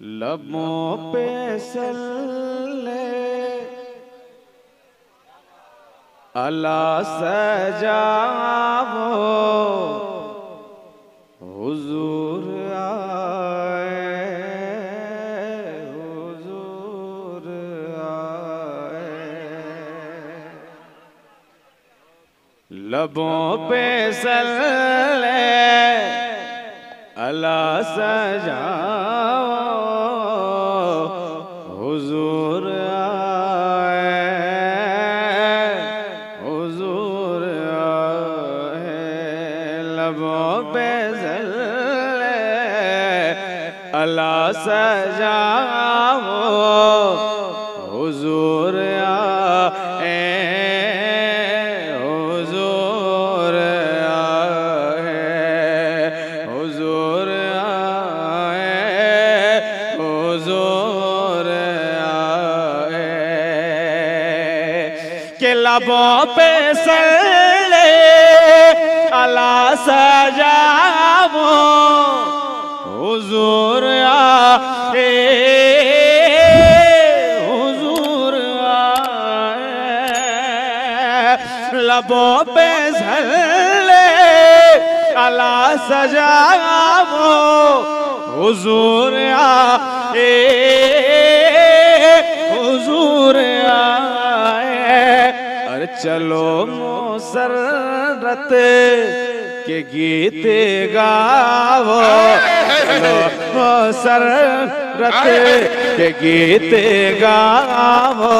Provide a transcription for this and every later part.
लबों पे सल्ले अला सजावो हुजूर आए हुजूर आए। लबों पे सल्ले अला सजाओ लबों पे सल्ले अला हुजूर आए हुजूर आए के लबों पे अला सजावो। हुजूर आए हुजूर आए। लबों पे सल्ले अला सजावो। हुजूर आए हुजूर आए। चलो मोसरत के गीत गावो। के गीत गावो।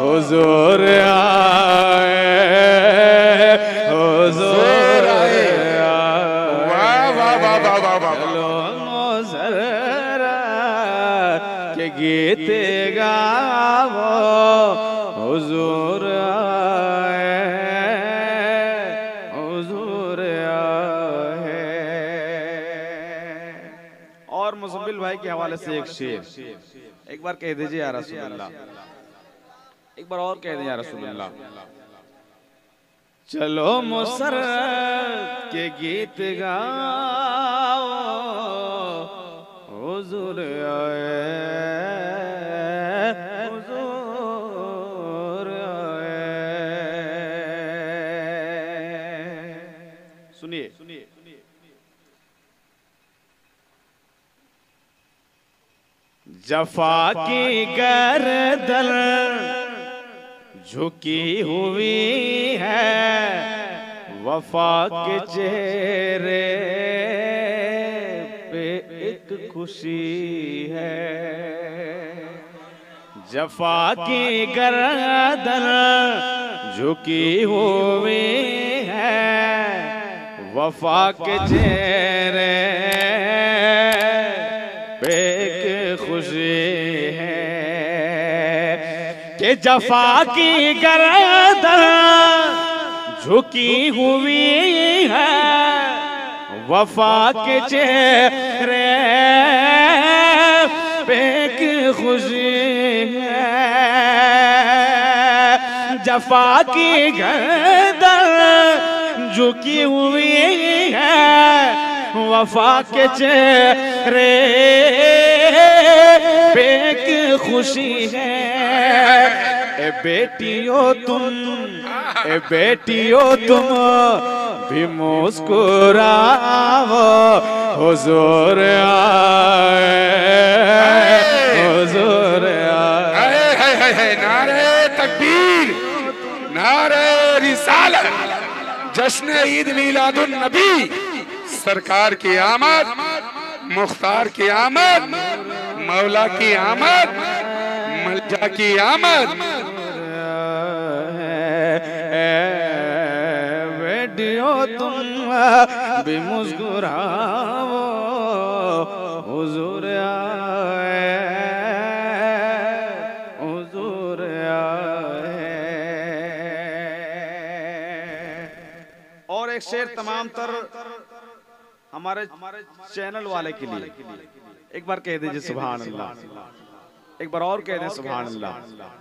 हुजूर आए। हुजूर आए। वाह वाह वाह वाह वाह वाह चलो मोसरा के गीत गावो। हुजूर आए और मुजम्मिल भाई के हवाले से एक शेर। एक बार कह दीजिए यार एक बार और कह दीजिए या रसूल अल्लाह चलो मुसरत के गीत गाओ हुजूर आए हुजूर आए। सुनिए। जफा की गर्दन झुकी हुई है, वफा के चेहरे पे एक खुशी है। जफा की गर्दन झुकी हुई है, वफा के चेहरे पे जफा की गर्दन झुकी हुई है। वफा के चेहरे पे खुशी है। जफा की गर्दन झुकी हुई है। वफा के चेहरे एक खुशी है। ए बेटियों तुम, ए बेटियों तुम, भी मुस्कुराओ, हुजूर आए हुजूर आए। हाय हाय हाय नारे तकबीर, नारे रिसालत, जश्न ईद मिलादुन नबी, सरकार की आमद, मुख्तार की आमद। मौला की आमद मलजा की आमद। बेटियों तुम भी मुस्कुराओ हुजूर आए हुजूर आए। और एक शेर तमाम तर हमारे चैनल वाले के लिए। एक बार कह दीजिए अल्लाह एक बार और कह दें अल्लाह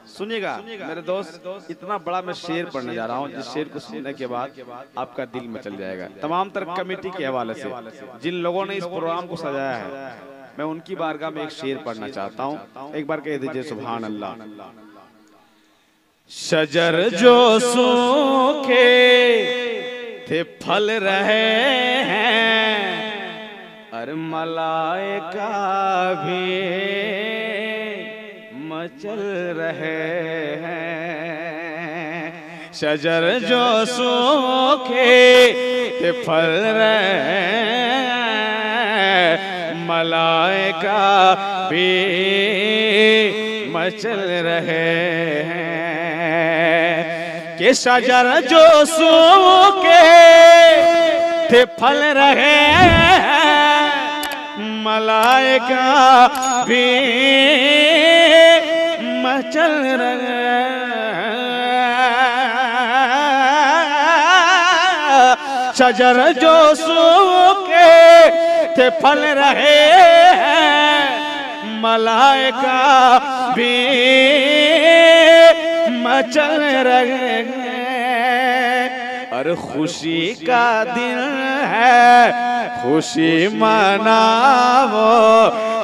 सुनिएगा, मेरे दोस्त, इतना बड़ा मैं शेर पढ़ने जा रहा हूँ, जिस शेर को सुनने के बाद आपका दिल में चल जाएगा। तमाम तर कमेटी के हवाले से, जिन लोगों ने इस प्रोग्राम को सजाया है, मैं उनकी बारगाह में एक शेर पढ़ना चाहता हूँ। एक बार कह दीजिए सुभान अल्लाह शजर जो सूखे थे, फल रहे हैं। अरे मलाइका भी मचल रहे हैं। शजर जो सूखे थे, फल रहे मलाइका भी मचल रहे हैं। कि शजर जो सूखे थे फल रहे मलाइका भी मचल रहे। शजर जो सूखे थे फल रहे हैं मलाइका भी मचल रहे और खुशी का दिन है। खुशी मनावो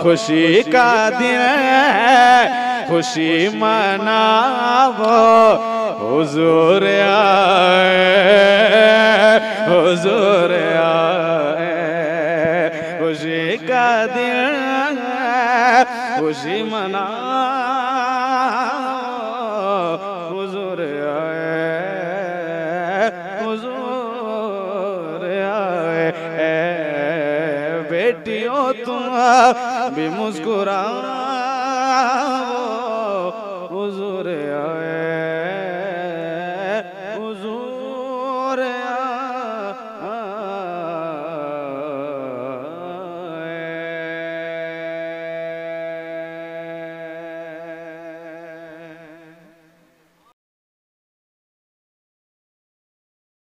खुशी का दिन है। खुशी मनावो हुजूर आए। हुजूर आए। खुशी का दिन खुशी मना बेटियों तुम भी मुस्कुराओ। हुजूर